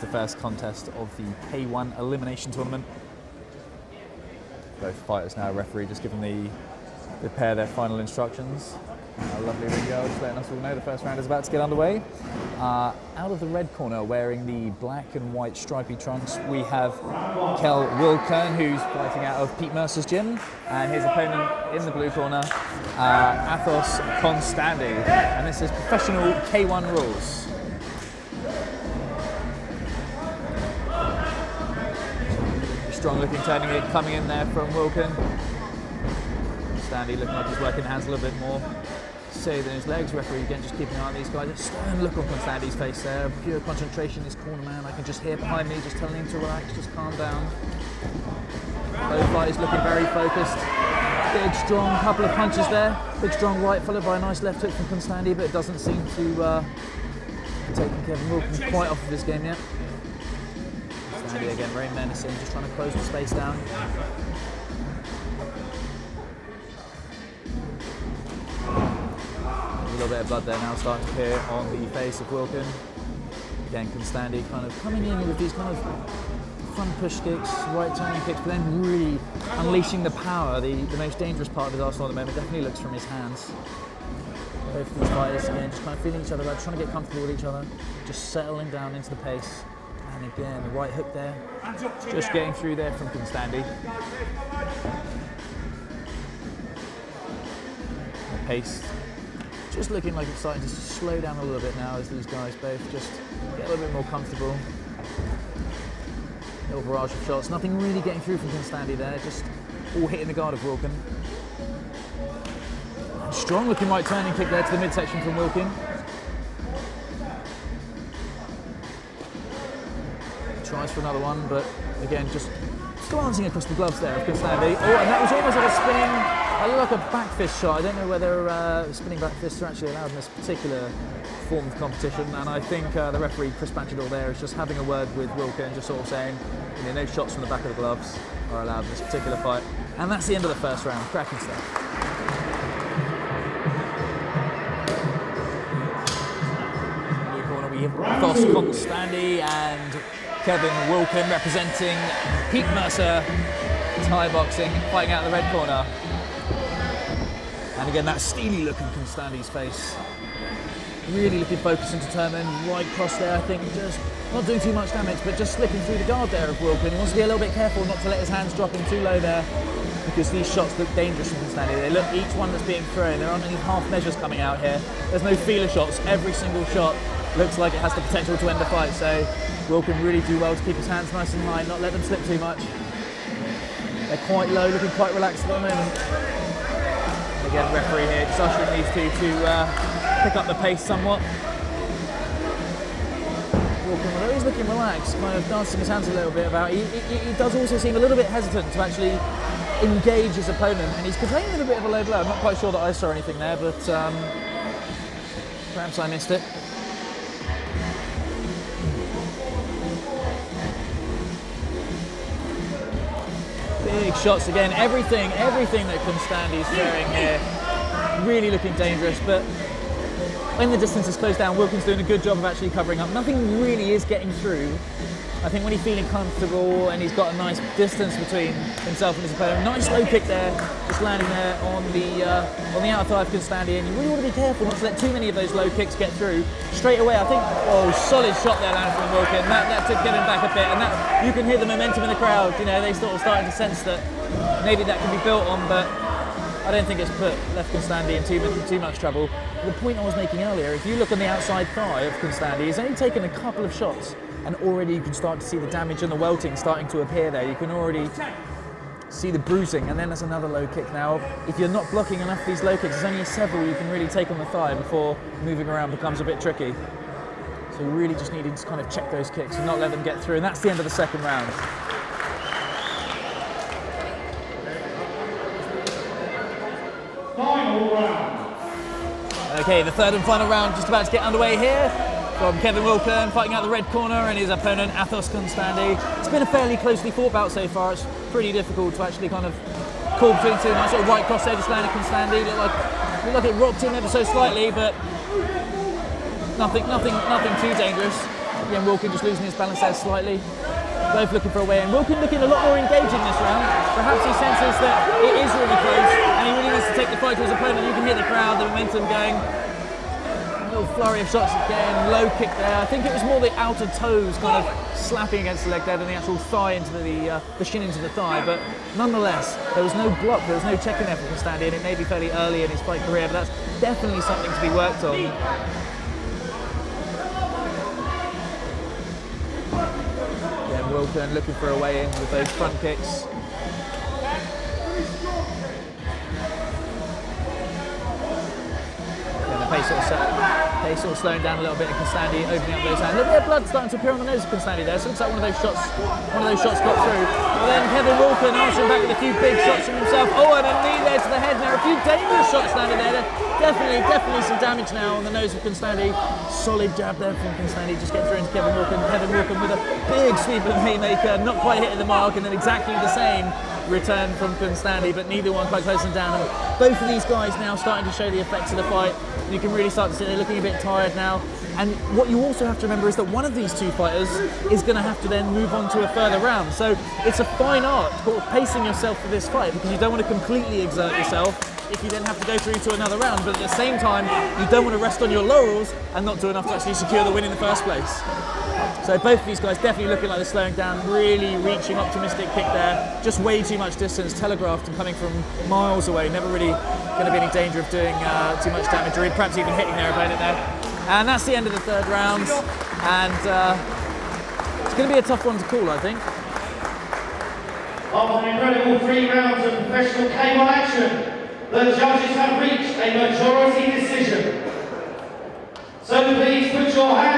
the first contest of the K1 elimination tournament. Both fighters now referee just giving the, the pair their final instructions. A lovely girl just letting us all know the first round is about to get underway. Uh, out of the red corner, wearing the black and white stripy trunks, we have Kel Wilkern, who's fighting out of Pete Mercer's gym, and his opponent in the blue corner, uh, Athos Konstandi. And this is professional K1 rules. Strong looking turning it coming in there from Wilkin. Standy looking like he's working hands a little bit more. Than his legs. Referee again just keeping an eye on these guys. A stern look on Konstandi's face there. Pure concentration. This corner man, I can just hear behind me, just telling him to relax, just calm down. Both fighters looking very focused. Big, strong couple of punches there. Big, strong right, followed by a nice left hook from Konstandi, but it doesn't seem to uh, take Kevin Wilkin quite off of his game yet. Again, very menacing, just trying to close the space down. A little bit of blood there now starting to appear on the face of Wilkin. Again, Konstandi kind of coming in with these kind of front push kicks, right turning kicks, but then really unleashing the power. The, the most dangerous part of his arsenal at the moment definitely looks from his hands. Both of these fighters again just kind of feeling each other out, trying to get comfortable with each other, just settling down into the pace. And again, the right hook there, just getting through there from Konstandi. The pace just looking like it's starting to slow down a little bit now as these guys both just get a little bit more comfortable. Little barrage of shots, nothing really getting through from Konstandi there, just all hitting the guard of Wilkin. Strong looking right turning kick there to the midsection from Wilkin. Tries for another one, but again, just glancing across the gloves there of Konstandi. Oh, and that was almost like a spinning, I look like a back fist shot. I don't know whether uh, spinning back fists are actually allowed in this particular form of competition. And I think uh, the referee, Chris Banchador there, is just having a word with Wilkin, just sort of saying, you know, no shots from the back of the gloves are allowed in this particular fight. And that's the end of the first round. Cracking stuff. Thos Konstandi and Kevin Wilkin representing Pete Mercer Thai boxing, fighting out in the red corner. And again, that steely look in Konstandi's face. Really looking focused and determined. Right cross there, I think, just not doing too much damage, but just slipping through the guard there of Wilkin. He wants to be a little bit careful not to let his hands drop in too low there because these shots look dangerous from Konstandi. They look each one that's being thrown. There aren't any half measures coming out here. There's no feeler shots. Every single shot looks like it has the potential to end the fight. So Wilkin really do well to keep his hands nice and high, not let them slip too much. They're quite low, looking quite relaxed at the moment. Again, referee here just ushering these two to uh, pick up the pace somewhat. Wilkin, although he's looking relaxed, kind of dancing his hands a little bit about, he, he, he does also seem a little bit hesitant to actually engage his opponent, and he's complaining with a bit of a low blow. I'm not quite sure that I saw anything there, but um, perhaps I missed it. Big shots again. Everything, everything that Konstandi is throwing here, really looking dangerous. But when the distance is closed down, Wilkins doing a good job of actually covering up. Nothing really is getting through. I think when he's feeling comfortable and he's got a nice distance between himself and his opponent, nice low kick there, just landing there on the uh, on the outer thigh of Konstandi, and you really want to be careful not to let too many of those low kicks get through. Straight away, I think, oh, solid shot there landed from Wilkin. That, that took Kevin back a bit, and that you can hear the momentum in the crowd. You know, they sort of starting to sense that maybe that can be built on, but I don't think it's put left Konstandi in too, too much trouble. The point I was making earlier, if you look on the outside thigh of Konstandi, he's only taken a couple of shots and already you can start to see the damage and the welting starting to appear there. You can already see the bruising, and then there's another low kick now. If you're not blocking enough of these low kicks, there's only several you can really take on the thigh before moving around becomes a bit tricky. So you really just needed to kind of check those kicks and not let them get through, and that's the end of the second round. Final round. Okay, the third and final round just about to get underway here. From Kevin Wilkern fighting out the red corner and his opponent Athos Konstandi. It's been a fairly closely fought bout so far. It's pretty difficult to actually kind of call between two. Nice sort of right cross there just landed Konstandi. Looked like, looked like it rocked him ever so slightly, but nothing, nothing, nothing too dangerous. Again, Wilkin just losing his balance there slightly. Both looking for a way in. Wilkin looking a lot more engaging this round. Perhaps he senses that it is really close and he really needs to take the fight to his opponent. You can hear the crowd, the momentum going. A little flurry of shots again, low kick there. I think it was more the outer toes kind of slapping against the leg there than the actual thigh into the, uh, the shin into the thigh. But nonetheless, there was no block, there was no checking there from Standy, and it may be fairly early in his fight career, but that's definitely something to be worked on. Wilkin looking for a way in with those front kicks. The pace sort of, set, pace sort of slowing down a little bit, and Konstandi opening up those hands. A little bit of blood starting to appear on the nose of Konstandi there, so looks like one of those shots, one of those shots got through. But then Kevin Wilkin answering back with a few big shots from himself. Oh, and a knee there to the head now. A few dangerous shots landed there. Definitely, definitely some damage now on the nose of Konstandi. Solid jab there from Konstandi, just get through into Kevin Wilkin. Kevin Wilkin with a big sweep of haymaker, not quite hitting the mark, and then exactly the same return from Konstandi, but neither one quite close and down. And both of these guys now starting to show the effects of the fight. You can really start to see they're looking a bit tired now. And what you also have to remember is that one of these two fighters is going to have to then move on to a further round. So it's a fine art called pacing yourself for this fight because you don't want to completely exert yourself if you then have to go through to another round. But at the same time, you don't want to rest on your laurels and not do enough to actually secure the win in the first place. So both of these guys definitely looking like they're slowing down, really reaching optimistic kick there. Just way too much distance, telegraphed and coming from miles away. Never really going to be any danger of doing uh, too much damage or perhaps even hitting their opponent there. And that's the end of the third round. And uh, it's going to be a tough one to call, I think. After an incredible three rounds of professional K1 action, the judges have reached a majority decision. So please put your hands